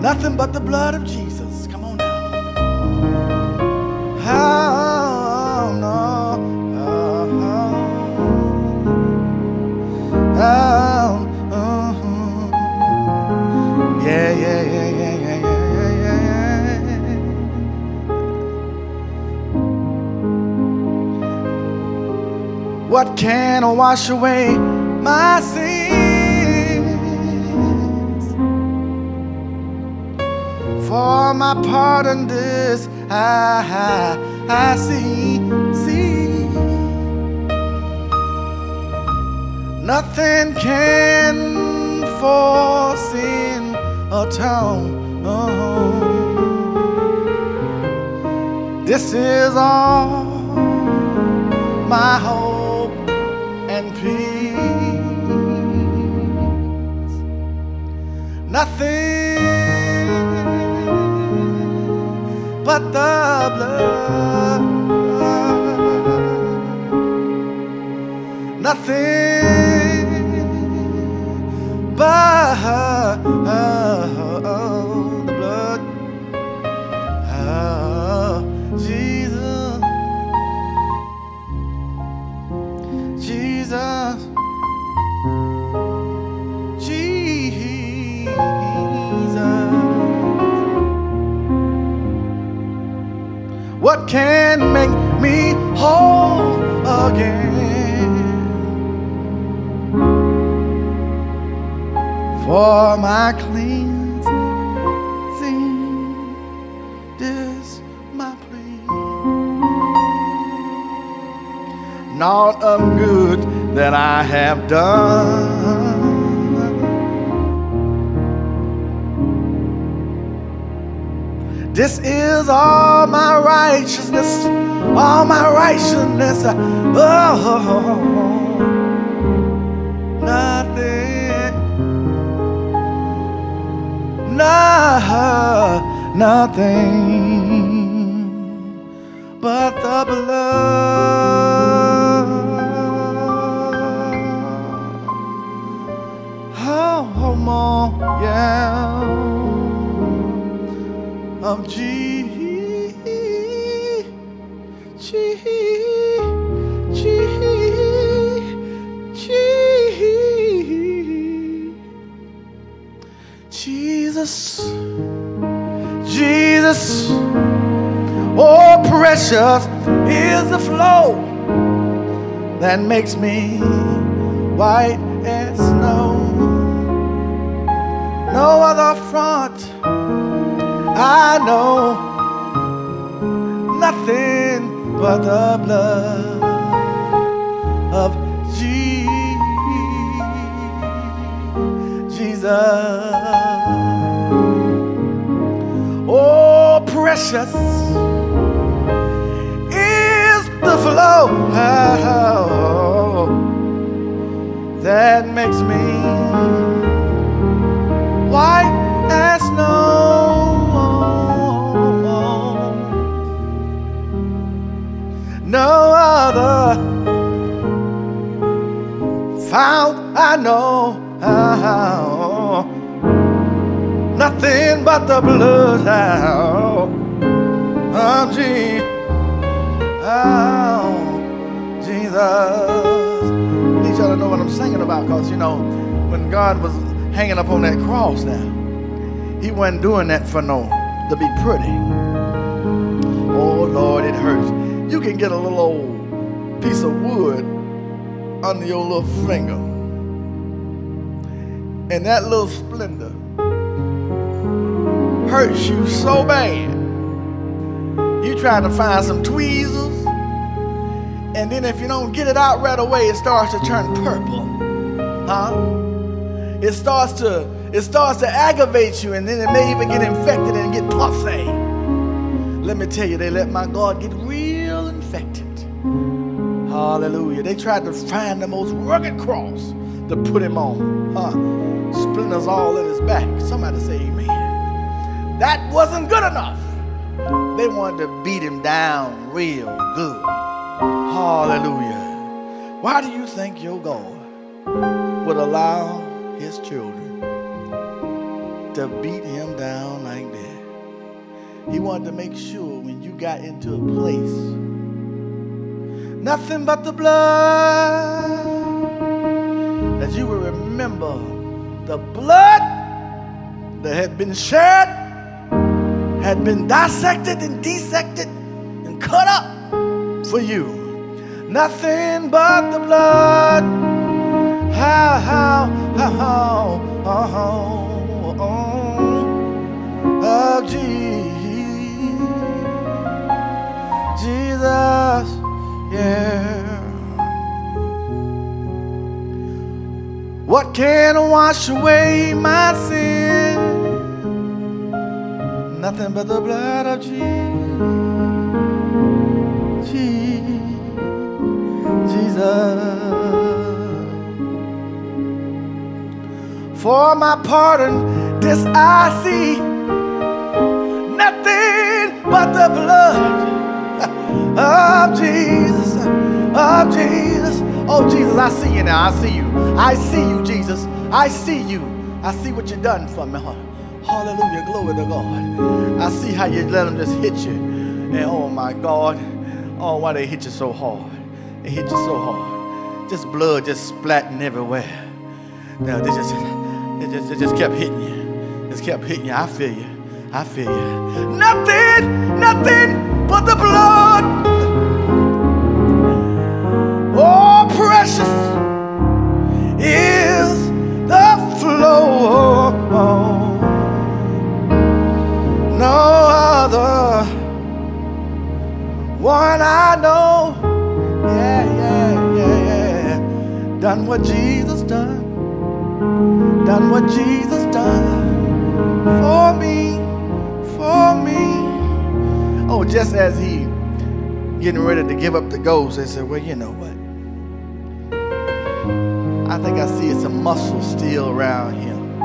Nothing but the blood of Jesus. Come on now. Oh, no. Oh, oh. Oh. Yeah, yeah, yeah, yeah, yeah, yeah, yeah. What can wash away my sins? For my part in this I, I see, see. Nothing can for sin atone. This is all my hope and peace. Nothing the blood. Nothing but can make me whole again? For my cleansing, this my plea. Not of good that I have done. This is all my righteousness, all my righteousness. Oh, nothing, no, nothing but the blood. Of Jesus, Jesus, oh precious is the flow that makes me white as snow. No other front. I know nothing but the blood of Jesus. Oh, precious is the flow that makes me nothing but the blood oh, of Jesus. Oh, Jesus. Need y'all to know what I'm singing about because you know when God was hanging up on that cross now, he wasn't doing that for no to be pretty. Oh Lord, it hurts you can get a little old piece of wood under your little finger. And that little splendor hurts you so bad. You try to find some tweezers, and then if you don't get it out right away, it starts to turn purple. Huh? It starts to it starts to aggravate you, and then it may even get infected and get pussy. Let me tell you, they let my God get real infected. Hallelujah. They tried to find the most rugged cross to put him on. Huh? Splinters all in his back. Somebody say amen. That wasn't good enough. They wanted to beat him down real good. Hallelujah. Why do you think your God would allow his children to beat him down like that. He wanted to make sure when you got into a place, nothing but the blood, that you will remember the blood that had been shed, had been dissected and dissected and cut up for you. Nothing but the blood. How, how, how, how, oh, Jesus, Jesus, yeah. What can wash away my sin? Nothing but the blood of Jesus. For my pardon, this I see nothing but the blood of Jesus, of Jesus. Oh, Jesus, I see you now. I see you. I see you, Jesus. I see you. I see what you've done for me. Hallelujah. Glory to God. I see how you let them just hit you. And oh my God. Oh, why they hit you so hard. They hit you so hard. Just blood just splatting everywhere. Now they just it just, it just kept hitting you. Just kept hitting you. I feel you. I feel you. Nothing, nothing but the blood. Done what Jesus done done what Jesus done for me, for me. Oh, just as he getting ready to give up the ghost, they said, well, you know what? I think I see some muscle still around him.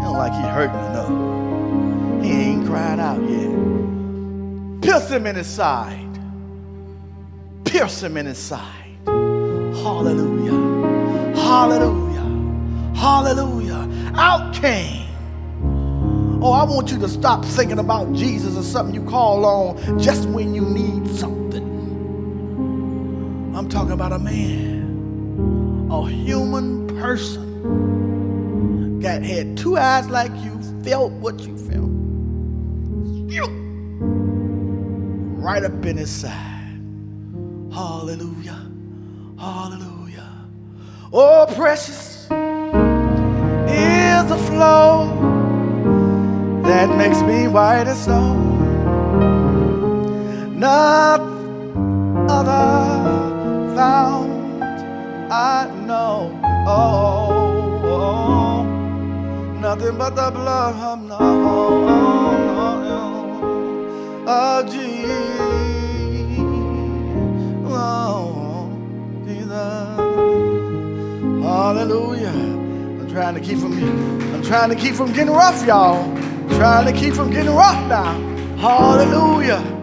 Know, like he hurting enough. He ain't cried out yet. Pierce him in his side. Pierce him in his side. Hallelujah. Hallelujah. Hallelujah. Out came. Oh, I want you to stop thinking about Jesus as something you call on just when you need something. I'm talking about a man, a human person that had two eyes like you, felt what you felt. Right up in his side. Hallelujah. Hallelujah. Oh, precious is a flow that makes me white as snow. Not other found I know. Oh, oh, nothing but the blood of no, oh, no, oh, Jesus. Hallelujah I'm trying to keep from I'm trying to keep from getting rough, y'all. trying to keep from getting rough now. Hallelujah.